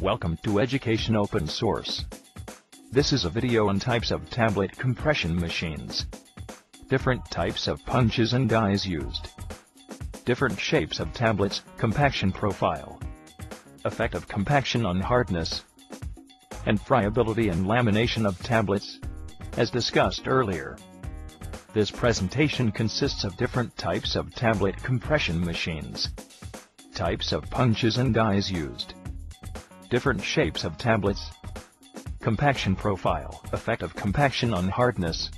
Welcome to Education Open Source. This is a video on types of tablet compression machines. Different types of punches and dies used. Different shapes of tablets, compaction profile. Effect of compaction on hardness. And friability and lamination of tablets. As discussed earlier. This presentation consists of different types of tablet compression machines. Types of punches and dies used. Different shapes of tablets. Compaction profile, effect of compaction on hardness.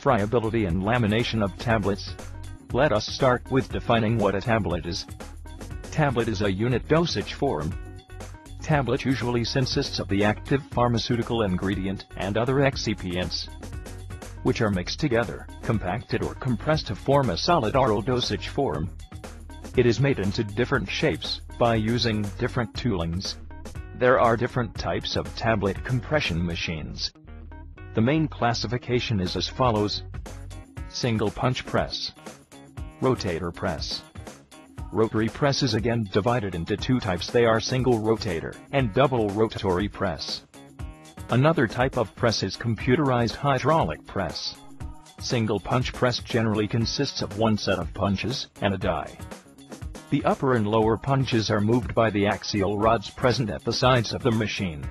Friability and lamination of tablets. Let us start with defining what a tablet is. Tablet is a unit dosage form. Tablet usually consists of the active pharmaceutical ingredient and other excipients, which are mixed together, compacted or compressed to form a solid oral dosage form. It is made into different shapes, by using different toolings. There are different types of tablet compression machines. The main classification is as follows. Single punch press. Rotator press. Rotary press is again divided into two types they are single rotator and double rotatory press. Another type of press is computerized hydraulic press. Single punch press generally consists of one set of punches and a die. The upper and lower punches are moved by the axial rods present at the sides of the machine.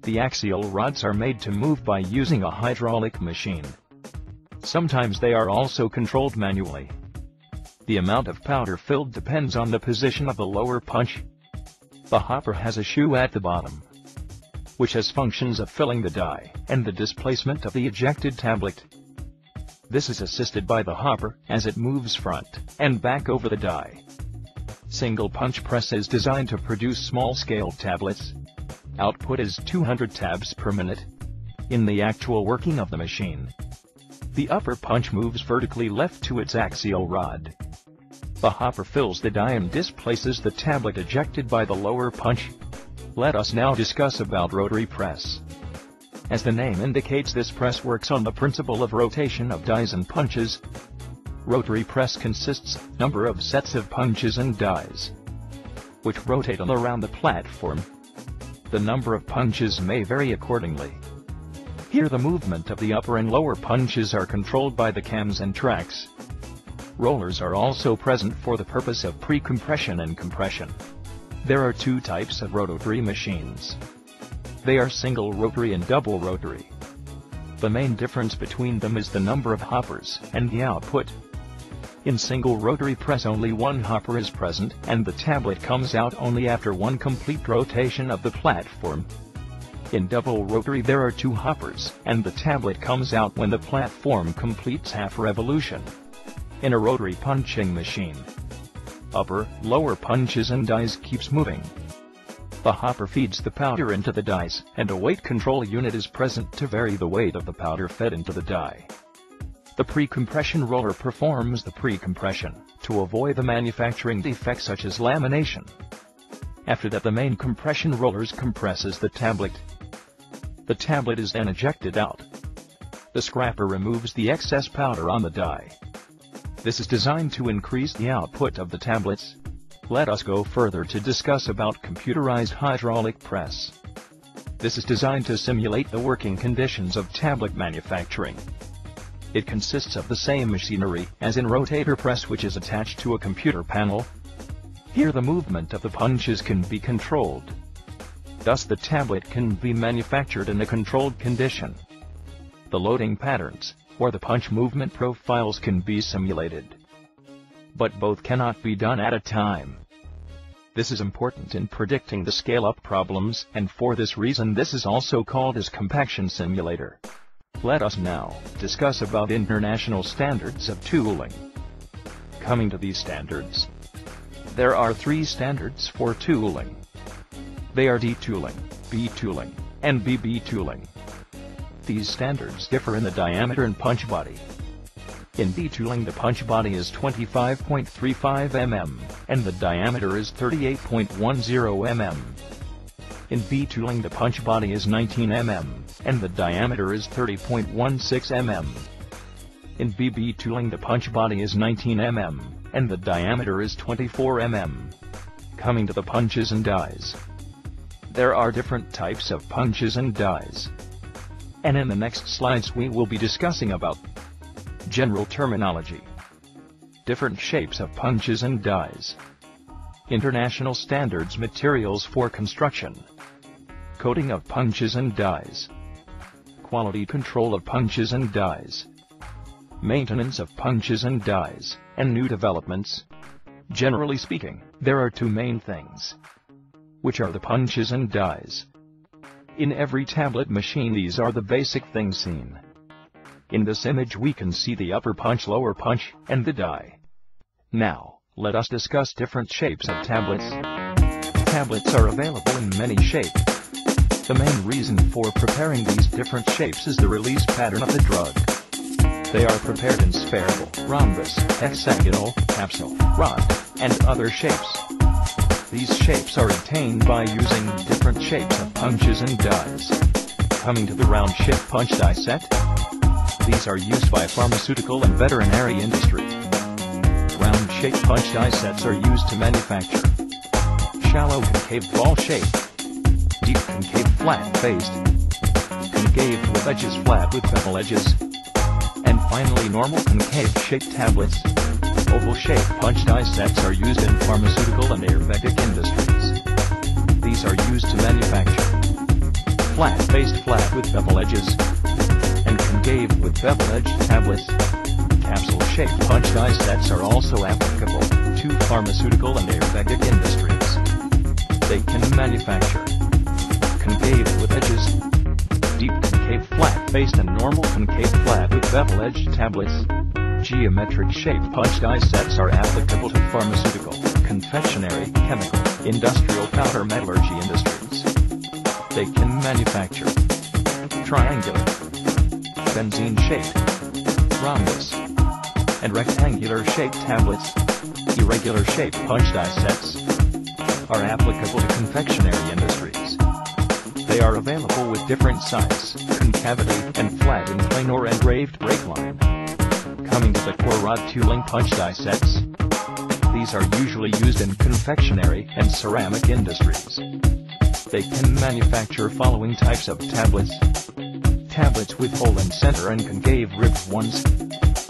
The axial rods are made to move by using a hydraulic machine. Sometimes they are also controlled manually. The amount of powder filled depends on the position of the lower punch. The hopper has a shoe at the bottom, which has functions of filling the die and the displacement of the ejected tablet. This is assisted by the hopper as it moves front and back over the die. Single punch press is designed to produce small-scale tablets. Output is 200 tabs per minute. In the actual working of the machine, the upper punch moves vertically left to its axial rod. The hopper fills the die and displaces the tablet ejected by the lower punch. Let us now discuss about rotary press. As the name indicates this press works on the principle of rotation of dies and punches, Rotary press consists number of sets of punches and dies, which rotate all around the platform. The number of punches may vary accordingly. Here the movement of the upper and lower punches are controlled by the cams and tracks. Rollers are also present for the purpose of pre-compression and compression. There are two types of rotary machines. They are single rotary and double rotary. The main difference between them is the number of hoppers and the output. In single rotary press only one hopper is present and the tablet comes out only after one complete rotation of the platform. In double rotary there are two hoppers and the tablet comes out when the platform completes half revolution. In a rotary punching machine, upper, lower punches and dies keeps moving. The hopper feeds the powder into the dies, and a weight control unit is present to vary the weight of the powder fed into the die. The pre-compression roller performs the pre-compression to avoid the manufacturing defects such as lamination. After that the main compression rollers compresses the tablet. The tablet is then ejected out. The scrapper removes the excess powder on the die. This is designed to increase the output of the tablets. Let us go further to discuss about computerized hydraulic press. This is designed to simulate the working conditions of tablet manufacturing. It consists of the same machinery as in rotator press which is attached to a computer panel. Here the movement of the punches can be controlled. Thus the tablet can be manufactured in a controlled condition. The loading patterns, or the punch movement profiles can be simulated. But both cannot be done at a time. This is important in predicting the scale-up problems, and for this reason this is also called as compaction simulator. Let us now discuss about international standards of tooling. Coming to these standards, there are three standards for tooling. They are D tooling, B tooling, and BB tooling. These standards differ in the diameter and punch body. In D tooling the punch body is 25.35 mm, and the diameter is 38.10 mm. In B tooling the punch body is 19 mm, and the diameter is 30.16 mm. In BB tooling the punch body is 19 mm, and the diameter is 24 mm. Coming to the punches and dies. there are different types of punches and dies. And in the next slides we will be discussing about general terminology, different shapes of punches and dies, international standards materials for construction, coating of punches and dies, quality control of punches and dies, maintenance of punches and dies, and new developments. Generally speaking, there are two main things, which are the punches and dies. In every tablet machine these are the basic things seen. In this image we can see the upper punch, lower punch, and the die. Now, let us discuss different shapes of tablets. Tablets are available in many shapes. The main reason for preparing these different shapes is the release pattern of the drug. They are prepared in spherical, rhombus, hexagonal, capsule, rod, and other shapes. These shapes are obtained by using different shapes of punches and dies. Coming to the round shape punch die set. These are used by pharmaceutical and veterinary industry. Round shape punch die sets are used to manufacture shallow concave ball shape, deep concave flat faced, concave with edges flat with bevel edges, and finally normal concave shaped tablets. Oval-shaped punch die sets are used in pharmaceutical and Ayurvedic industries. These are used to manufacture flat-faced flat with bevel edges and concave with bevel edge tablets. Capsule-shaped punch die sets are also applicable to pharmaceutical and Ayurvedic industries. They can manufacture flat-faced normal concave flat with bevel edge tablets. Geometric shape punch die sets are applicable to pharmaceutical, confectionery, chemical, industrial powder metallurgy industries. They can manufacture triangular, benzene shaped, rhombus, and rectangular shaped tablets. Irregular shape punch die sets are applicable to confectionery industries. They are available with different size, concavity, and flat in plain or engraved break line coming to the core rod tooling punch die sets. These are usually used in confectionery and ceramic industries. They can manufacture following types of tablets. Tablets with hole in center and concave ribbed ones.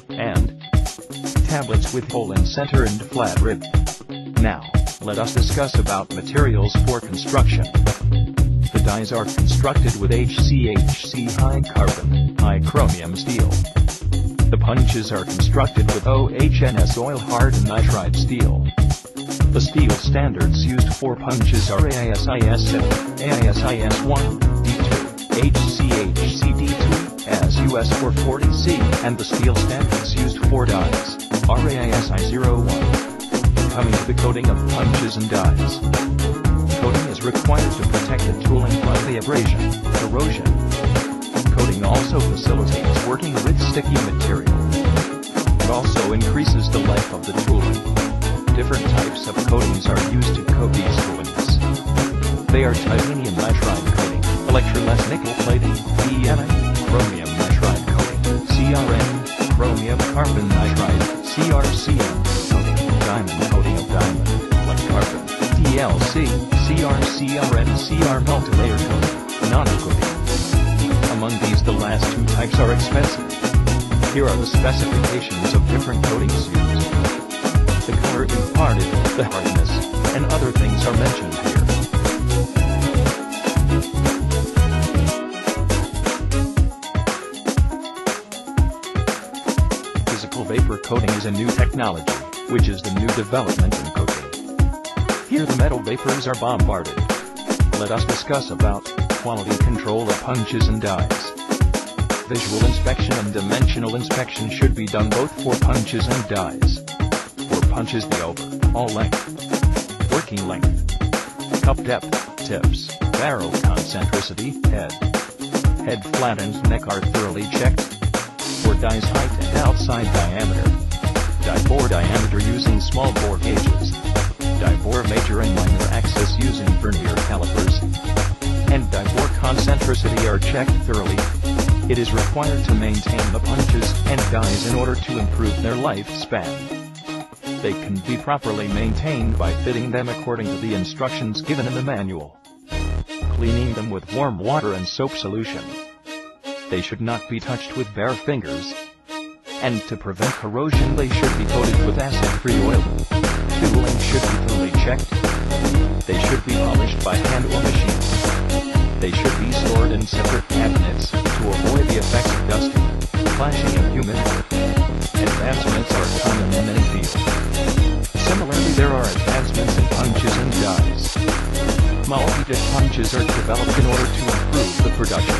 And tablets with hole in center and flat rib. Now, let us discuss about materials for construction. The dies are constructed with HCHC high carbon, high chromium steel. The punches are constructed with OHNS oil hardened nitride steel. The steel standards used for punches are AISI S7, AISI S1, D2, HCHC D2, as US 440C, and the steel standards used for dies are AISI 01. Coming to the coating of punches and dies. Required to protect the tooling from the abrasion, erosion. coating also facilitates working with sticky material. It also increases the life of the tooling. Different types of coatings are used to coat these toolings. They are titanium nitride coating, electroless nickel plating, DNA, chromium nitride coating, CRN, chromium carbon nitride, CRCN coating, diamond coating of diamond, like carbon, DLC, CRCRN, CR multilayer coating, nano coating. Among these the last two types are expensive. Here are the specifications of different coatings used. The color imparted, the hardness, and other things are mentioned here. Physical vapor coating is a new technology, which is the new development in coating. Here the metal vapors are bombarded. Let us discuss about quality control of punches and dies. Visual inspection and dimensional inspection should be done both for punches and dies. For punches the overall length, working length, cup depth, tips, barrel concentricity, head, head flat and neck are thoroughly checked. For dies height and outside diameter, die bore diameter using small bore gauges, die bore major and minor using vernier calipers, and die bore concentricity are checked thoroughly. It is required to maintain the punches and dies in order to improve their lifespan. They can be properly maintained by fitting them according to the instructions given in the manual. cleaning them with warm water and soap solution. They should not be touched with bare fingers. And to prevent corrosion they should be coated with acid-free oil. Tooling should be thoroughly checked. They should be polished by hand or machine. They should be stored in separate cabinets to avoid the effects of dusting, clashing and humidity. Advancements are common in many fields. Similarly there are advancements in punches and dies. Multi-tip punches are developed in order to improve the production.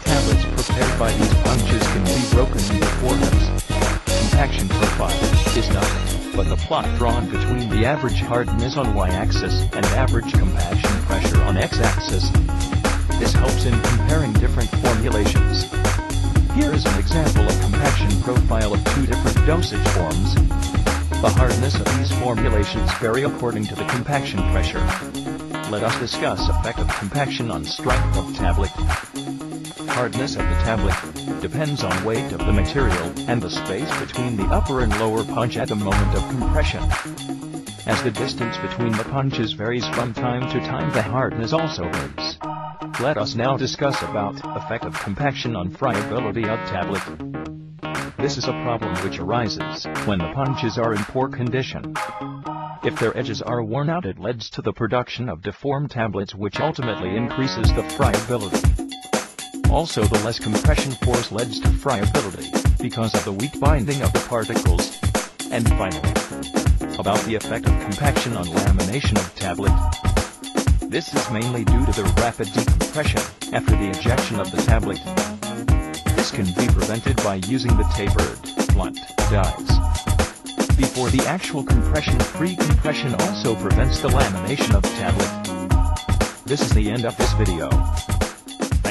Tablets prepared by these punches can be broken into formats. Compaction profile is nothing but the plot drawn between the average hardness on y-axis and average compaction pressure on x-axis. This helps in comparing different formulations. Here is an example of compaction profile of two different dosage forms. The hardness of these formulations vary according to the compaction pressure. Let us discuss effect of compaction on strength of tablet. Hardness of the tablet depends on weight of the material and the space between the upper and lower punch at the moment of compression. As the distance between the punches varies from time to time the hardness also varies. Let us now discuss about effect of compaction on friability of tablet. This is a problem which arises when the punches are in poor condition. If their edges are worn out it leads to the production of deformed tablets which ultimately increases the friability. Also the less compression force leads to friability, because of the weak binding of the particles. And finally, about the effect of compaction on lamination of tablet. This is mainly due to the rapid decompression after the ejection of the tablet. This can be prevented by using the tapered, blunt dies. Before the actual compression pre-compression also prevents the lamination of the tablet. This is the end of this video.